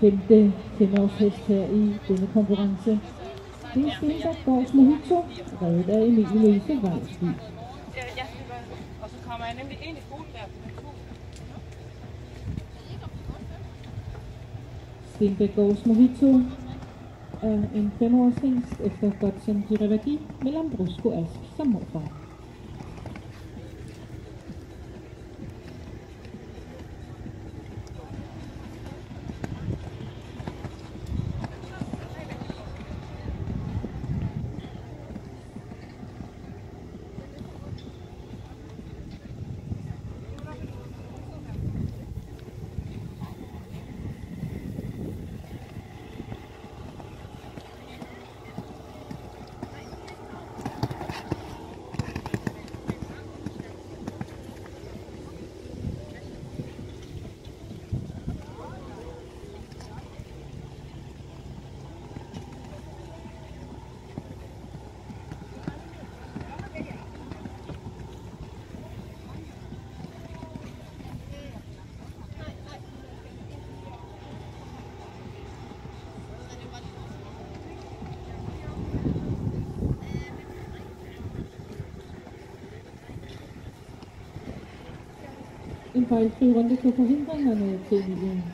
femte femårsfest her i denne konkurrence. Det er Stenbæk Gårds Mojito, reddet af Emilie Løse Vejsby. Ja, og så kommer jeg nemlig ind i skolen der. Stenbæk Gårds Mojito er en femårsfest efter godt Godsen Girevagi med Lambrusco Ask som morfar. 이거 이렇게 완전 교포 생각나네, 제 이름.